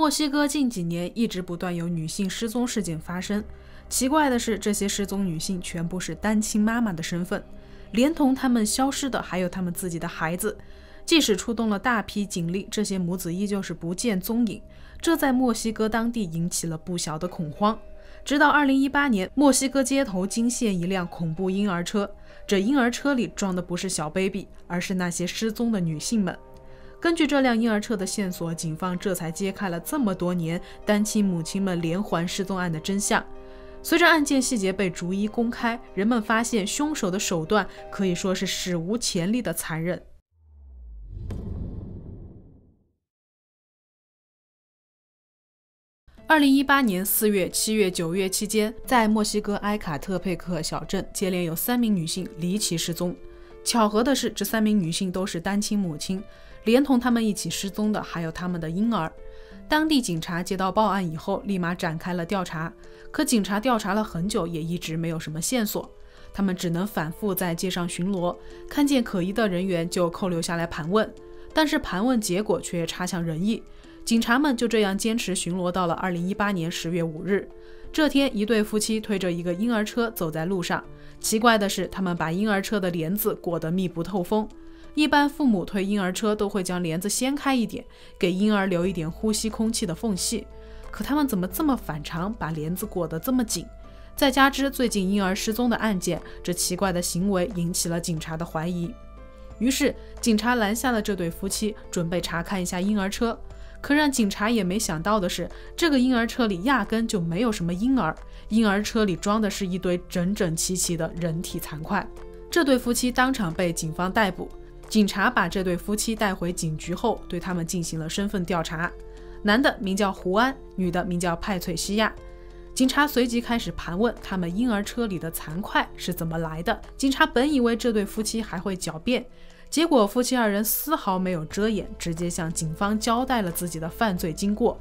墨西哥近几年一直不断有女性失踪事件发生。奇怪的是，这些失踪女性全部是单亲妈妈的身份，连同她们消失的还有她们自己的孩子。即使出动了大批警力，这些母子依旧是不见踪影。这在墨西哥当地引起了不小的恐慌。直到2018年，墨西哥街头惊现一辆恐怖婴儿车，这婴儿车里装的不是小 baby，而是那些失踪的女性们。根据这辆婴儿车的线索，警方这才揭开了这么多年单亲母亲们连环失踪案的真相。随着案件细节被逐一公开，人们发现凶手的手段可以说是史无前例的残忍。二零一八年四月、七月、九月期间，在墨西哥埃卡特佩克小镇，接连有三名女性离奇失踪。巧合的是，这三名女性都是单亲母亲。连同他们一起失踪的还有他们的婴儿。当地警察接到报案以后，立马展开了调查。可警察调查了很久，也一直没有什么线索。他们只能反复在街上巡逻，看见可疑的人员就扣留下来盘问。但是盘问结果却差强人意。警察们就这样坚持巡逻到了二零一八年十月五日。这天，一对夫妻推着一个婴儿车走在路上。奇怪的是，他们把婴儿车的帘子裹得密不透风。一般父母推婴儿车都会将帘子掀开一点，给婴儿留一点呼吸空气的缝隙。可他们怎么这么反常，把帘子裹得这么紧？再加之最近婴儿失踪的案件，这奇怪的行为引起了警察的怀疑。于是警察拦下了这对夫妻，准备查看一下婴儿车。可让警察也没想到的是，这个婴儿车里压根就没有什么婴儿，婴儿车里装的是一堆整整齐齐的人体残块。这对夫妻当场被警方逮捕。警察把这对夫妻带回警局后，对他们进行了身份调查。男的名叫胡安，女的名叫派翠西亚。警察随即开始盘问他们婴儿车里的残块是怎么来的。警察本以为这对夫妻还会狡辩，结果夫妻二人丝毫没有遮掩，直接向警方交代了自己的犯罪经过。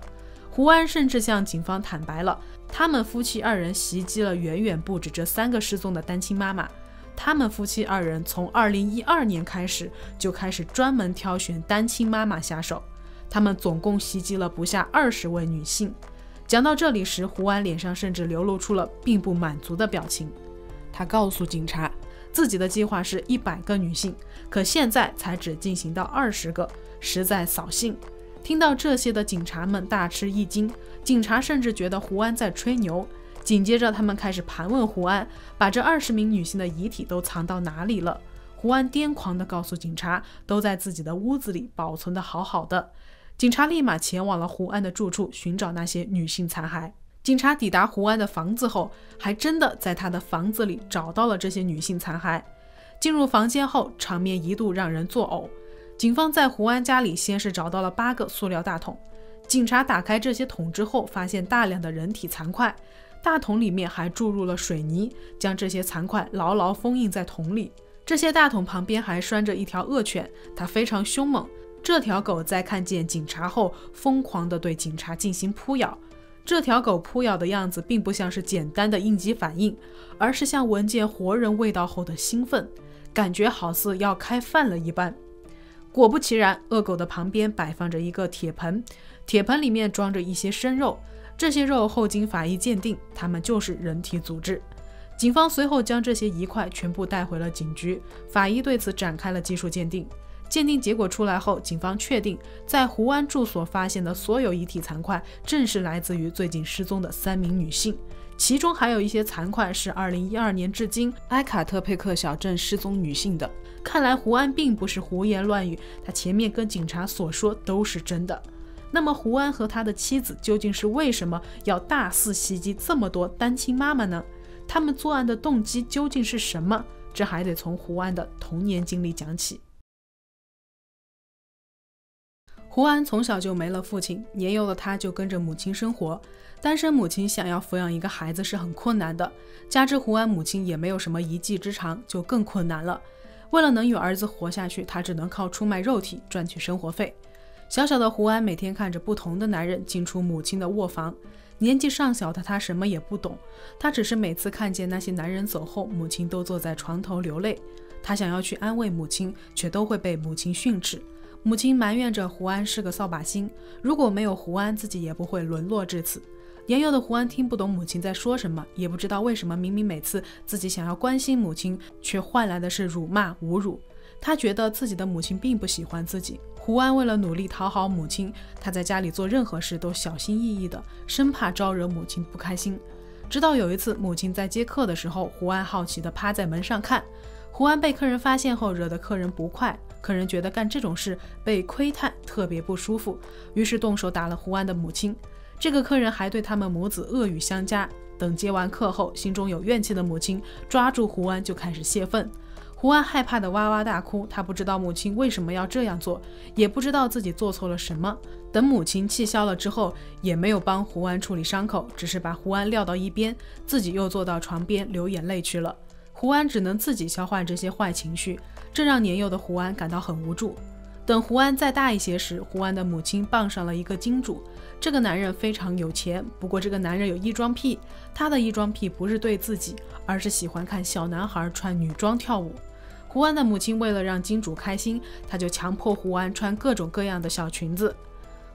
胡安甚至向警方坦白了，他们夫妻二人袭击了远远不止这三个失踪的单亲妈妈。他们夫妻二人从二零一二年开始就开始专门挑选单亲妈妈下手，他们总共袭击了不下二十位女性。讲到这里时，胡安脸上甚至流露出了并不满足的表情。他告诉警察，自己的计划是一百个女性，可现在才只进行到二十个，实在扫兴。听到这些的警察们大吃一惊，警察甚至觉得胡安在吹牛。紧接着，他们开始盘问胡安，把这二十名女性的遗体都藏到哪里了。胡安癫狂地告诉警察，都在自己的屋子里保存得好好的。警察立马前往了胡安的住处，寻找那些女性残骸。警察抵达胡安的房子后，还真的在他的房子里找到了这些女性残骸。进入房间后，场面一度让人作呕。警方在胡安家里先是找到了八个塑料大桶，警察打开这些桶之后，发现大量的人体残块。大桶里面还注入了水泥，将这些残块牢牢封印在桶里。这些大桶旁边还拴着一条恶犬，它非常凶猛。这条狗在看见警察后，疯狂地对警察进行扑咬。这条狗扑咬的样子，并不像是简单的应激反应，而是像闻见活人味道后的兴奋，感觉好似要开饭了一般。果不其然，恶狗的旁边摆放着一个铁盆，铁盆里面装着一些生肉。这些肉后经法医鉴定，它们就是人体组织。警方随后将这些遗块全部带回了警局，法医对此展开了技术鉴定。鉴定结果出来后，警方确定在胡安住所发现的所有遗体残块，正是来自于最近失踪的三名女性，其中还有一些残块是2012年至今埃卡特佩克小镇失踪女性的。看来胡安并不是胡言乱语，他前面跟警察所说都是真的。那么胡安和他的妻子究竟是为什么要大肆袭击这么多单亲妈妈呢？他们作案的动机究竟是什么？这还得从胡安的童年经历讲起。胡安从小就没了父亲，年幼的他就跟着母亲生活。单身母亲想要抚养一个孩子是很困难的，加之胡安母亲也没有什么一技之长，就更困难了。为了能与儿子活下去，他只能靠出卖肉体赚取生活费。小小的胡安每天看着不同的男人进出母亲的卧房，年纪尚小的他什么也不懂，他只是每次看见那些男人走后，母亲都坐在床头流泪，他想要去安慰母亲，却都会被母亲训斥。母亲埋怨着胡安是个扫把星，如果没有胡安，自己也不会沦落至此。年幼的胡安听不懂母亲在说什么，也不知道为什么明明每次自己想要关心母亲，却换来的是辱骂、侮辱。他觉得自己的母亲并不喜欢自己。胡安为了努力讨好母亲，他在家里做任何事都小心翼翼的，生怕招惹母亲不开心。直到有一次，母亲在接客的时候，胡安好奇地趴在门上看。胡安被客人发现后，惹得客人不快。客人觉得干这种事被窥探特别不舒服，于是动手打了胡安的母亲。这个客人还对他们母子恶语相加。等接完客后，心中有怨气的母亲抓住胡安就开始泄愤。胡安害怕的哇哇大哭，他不知道母亲为什么要这样做，也不知道自己做错了什么。等母亲气消了之后，也没有帮胡安处理伤口，只是把胡安撂到一边，自己又坐到床边流眼泪去了。胡安只能自己消化这些坏情绪，这让年幼的胡安感到很无助。等胡安再大一些时，胡安的母亲傍上了一个金主。这个男人非常有钱，不过这个男人有异装癖。他的异装癖不是对自己，而是喜欢看小男孩穿女装跳舞。胡安的母亲为了让金主开心，他就强迫胡安穿各种各样的小裙子。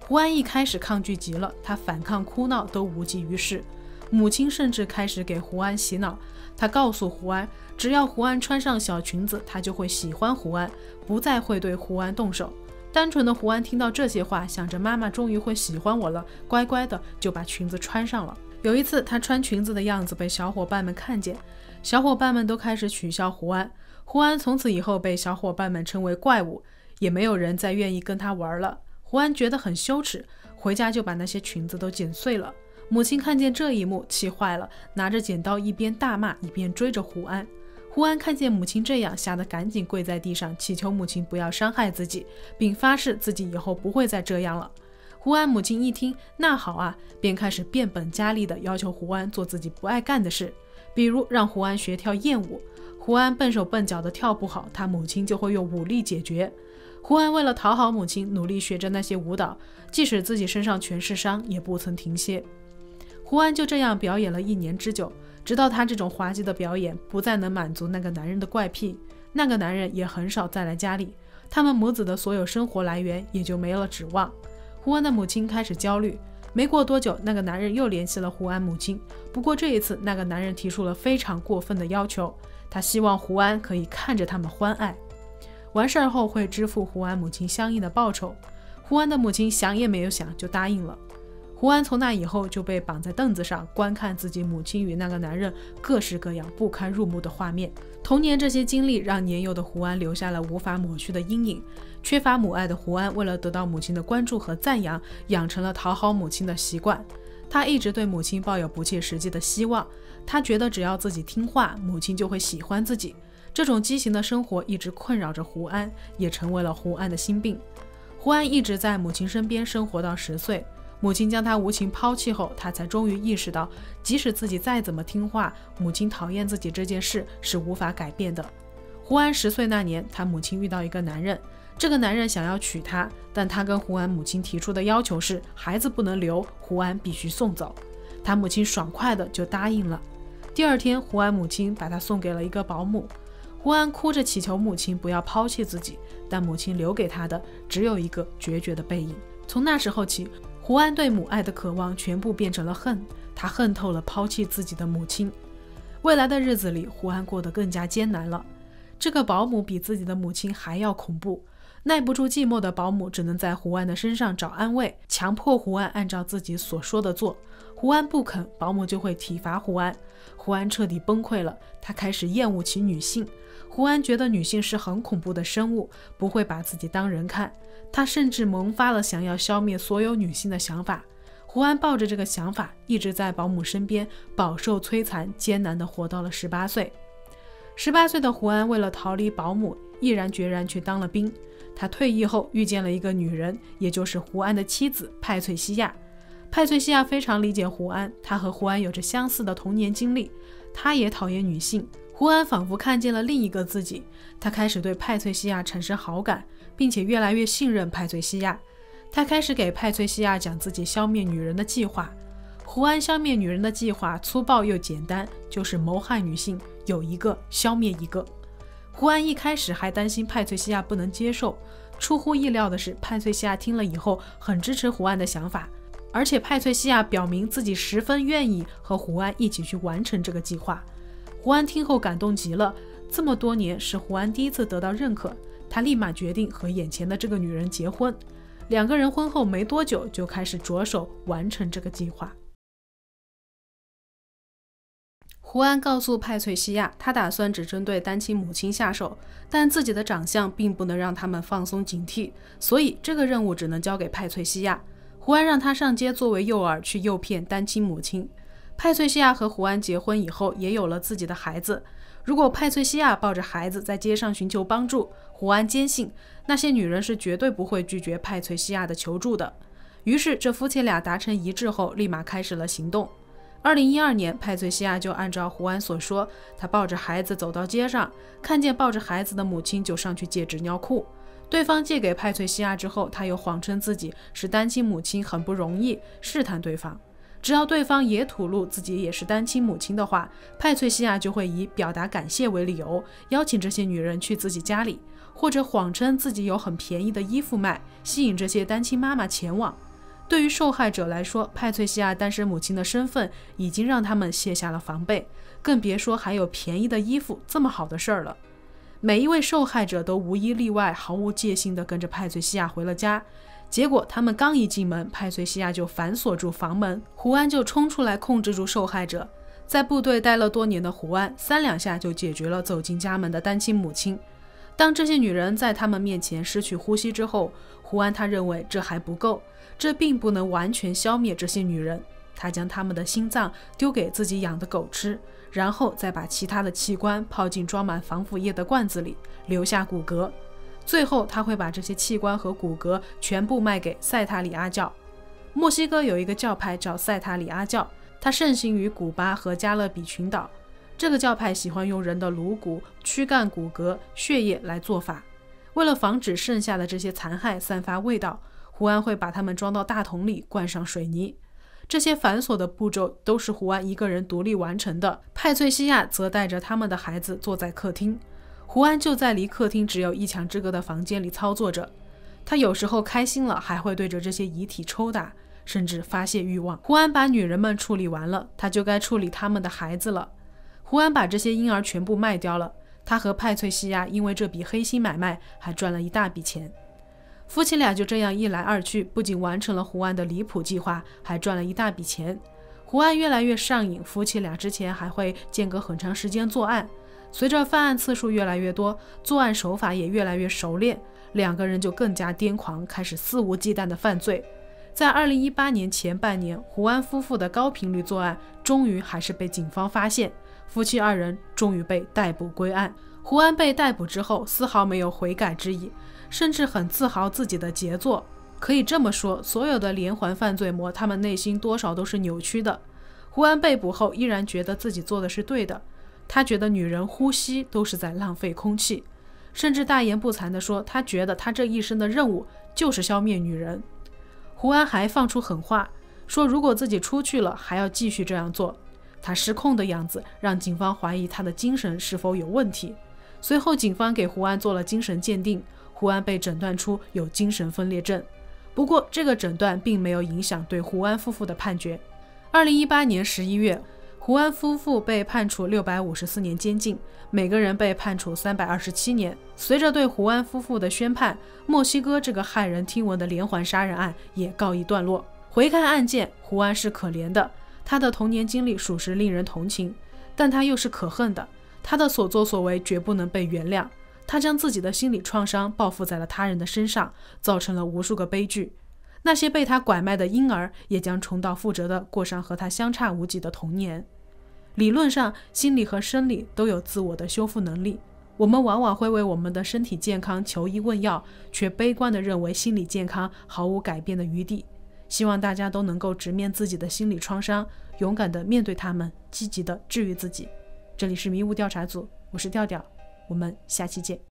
胡安一开始抗拒极了，他反抗哭闹都无济于事。母亲甚至开始给胡安洗脑，他告诉胡安，只要胡安穿上小裙子，他就会喜欢胡安，不再会对胡安动手。单纯的胡安听到这些话，想着妈妈终于会喜欢我了，乖乖的就把裙子穿上了。有一次，他穿裙子的样子被小伙伴们看见，小伙伴们都开始取笑胡安。胡安从此以后被小伙伴们称为怪物，也没有人再愿意跟他玩了。胡安觉得很羞耻，回家就把那些裙子都剪碎了。母亲看见这一幕，气坏了，拿着剪刀一边大骂一边追着胡安。胡安看见母亲这样，吓得赶紧跪在地上，祈求母亲不要伤害自己，并发誓自己以后不会再这样了。胡安母亲一听，那好啊，便开始变本加厉地要求胡安做自己不爱干的事，比如让胡安学跳艳舞。胡安笨手笨脚的跳不好，他母亲就会用武力解决。胡安为了讨好母亲，努力学着那些舞蹈，即使自己身上全是伤，也不曾停歇。胡安就这样表演了一年之久。直到他这种滑稽的表演不再能满足那个男人的怪癖，那个男人也很少再来家里，他们母子的所有生活来源也就没了指望。胡安的母亲开始焦虑。没过多久，那个男人又联系了胡安母亲，不过这一次，那个男人提出了非常过分的要求，他希望胡安可以看着他们欢爱，完事儿后会支付胡安母亲相应的报酬。胡安的母亲想也没有想就答应了。胡安从那以后就被绑在凳子上，观看自己母亲与那个男人各式各样不堪入目的画面。童年这些经历让年幼的胡安留下了无法抹去的阴影。缺乏母爱的胡安，为了得到母亲的关注和赞扬，养成了讨好母亲的习惯。他一直对母亲抱有不切实际的希望，他觉得只要自己听话，母亲就会喜欢自己。这种畸形的生活一直困扰着胡安，也成为了胡安的心病。胡安一直在母亲身边生活到十岁。母亲将他无情抛弃后，他才终于意识到，即使自己再怎么听话，母亲讨厌自己这件事是无法改变的。胡安十岁那年，他母亲遇到一个男人，这个男人想要娶她，但他跟胡安母亲提出的要求是孩子不能留，胡安必须送走。他母亲爽快的就答应了。第二天，胡安母亲把他送给了一个保姆。胡安哭着祈求母亲不要抛弃自己，但母亲留给他的只有一个决绝的背影。从那时候起。胡安对母爱的渴望全部变成了恨，他恨透了抛弃自己的母亲。未来的日子里，胡安过得更加艰难了。这个保姆比自己的母亲还要恐怖，耐不住寂寞的保姆只能在胡安的身上找安慰，强迫胡安按照自己所说的做。胡安不肯，保姆就会体罚胡安。胡安彻底崩溃了，他开始厌恶起女性。胡安觉得女性是很恐怖的生物，不会把自己当人看。他甚至萌发了想要消灭所有女性的想法。胡安抱着这个想法，一直在保姆身边饱受摧残，艰难地活到了十八岁。十八岁的胡安为了逃离保姆，毅然决然去当了兵。他退役后遇见了一个女人，也就是胡安的妻子派翠西亚。派翠西亚非常理解胡安，她和胡安有着相似的童年经历，她也讨厌女性。胡安仿佛看见了另一个自己，他开始对派翠西亚产生好感。并且越来越信任派翠西亚，他开始给派翠西亚讲自己消灭女人的计划。胡安消灭女人的计划粗暴又简单，就是谋害女性，有一个消灭一个。胡安一开始还担心派翠西亚不能接受，出乎意料的是，派翠西亚听了以后很支持胡安的想法，而且派翠西亚表明自己十分愿意和胡安一起去完成这个计划。胡安听后感动极了，这么多年是胡安第一次得到认可，他立马决定和眼前的这个女人结婚。两个人婚后没多久就开始着手完成这个计划。胡安告诉派翠西亚，他打算只针对单亲母亲下手，但自己的长相并不能让他们放松警惕，所以这个任务只能交给派翠西亚。胡安让他上街作为诱饵去诱骗单亲母亲。派翠西亚和胡安结婚以后，也有了自己的孩子。如果派翠西亚抱着孩子在街上寻求帮助，胡安坚信那些女人是绝对不会拒绝派翠西亚的求助的。于是，这夫妻俩达成一致后，立马开始了行动。二零一二年，派翠西亚就按照胡安所说，她抱着孩子走到街上，看见抱着孩子的母亲，就上去借纸尿裤。对方借给派翠西亚之后，他又谎称自己是单亲母亲，很不容易，试探对方。只要对方也吐露自己也是单亲母亲的话，派翠西亚就会以表达感谢为理由，邀请这些女人去自己家里，或者谎称自己有很便宜的衣服卖，吸引这些单亲妈妈前往。对于受害者来说，派翠西亚单身母亲的身份已经让他们卸下了防备，更别说还有便宜的衣服这么好的事儿了。每一位受害者都无一例外毫无戒心地跟着派翠西亚回了家。结果他们刚一进门，派翠西亚就反锁住房门，胡安就冲出来控制住受害者。在部队待了多年的胡安，三两下就解决了走进家门的单亲母亲。当这些女人在他们面前失去呼吸之后，胡安他认为这还不够。这并不能完全消灭这些女人。他将她们的心脏丢给自己养的狗吃，然后再把其他的器官泡进装满防腐液的罐子里，留下骨骼。最后，他会把这些器官和骨骼全部卖给塞塔里阿教。墨西哥有一个教派叫塞塔里阿教，它盛行于古巴和加勒比群岛。这个教派喜欢用人的颅骨、躯干、骨骼、血液来做法。为了防止剩下的这些残骸散发味道。胡安会把它们装到大桶里，灌上水泥。这些繁琐的步骤都是胡安一个人独立完成的。派翠西亚则带着他们的孩子坐在客厅，胡安就在离客厅只有一墙之隔的房间里操作着。他有时候开心了，还会对着这些遗体抽打，甚至发泄欲望。胡安把女人们处理完了，他就该处理他们的孩子了。胡安把这些婴儿全部卖掉了。他和派翠西亚因为这笔黑心买卖还赚了一大笔钱。夫妻俩就这样一来二去，不仅完成了胡安的离谱计划，还赚了一大笔钱。胡安越来越上瘾，夫妻俩之前还会间隔很长时间作案。随着犯案次数越来越多，作案手法也越来越熟练，两个人就更加癫狂，开始肆无忌惮的犯罪。在二零一八年前半年，胡安夫妇的高频率作案终于还是被警方发现，夫妻二人终于被逮捕归案。胡安被逮捕之后，丝毫没有悔改之意。甚至很自豪自己的杰作，可以这么说，所有的连环犯罪魔，他们内心多少都是扭曲的。胡安被捕后，依然觉得自己做的是对的，他觉得女人呼吸都是在浪费空气，甚至大言不惭地说，他觉得他这一生的任务就是消灭女人。胡安还放出狠话，说如果自己出去了，还要继续这样做。他失控的样子让警方怀疑他的精神是否有问题。随后，警方给胡安做了精神鉴定。胡安被诊断出有精神分裂症，不过这个诊断并没有影响对胡安夫妇的判决。二零一八年十一月，胡安夫妇被判处六百五十四年监禁，每个人被判处三百二十七年。随着对胡安夫妇的宣判，墨西哥这个骇人听闻的连环杀人案也告一段落。回看案件，胡安是可怜的，他的童年经历属实令人同情，但他又是可恨的，他的所作所为绝不能被原谅。他将自己的心理创伤报复在了他人的身上，造成了无数个悲剧。那些被他拐卖的婴儿也将重蹈覆辙地过上和他相差无几的童年。理论上，心理和生理都有自我的修复能力。我们往往会为我们的身体健康求医问药，却悲观地认为心理健康毫无改变的余地。希望大家都能够直面自己的心理创伤，勇敢地面对他们，积极地治愈自己。这里是迷雾调查组，我是调调。我们下期见。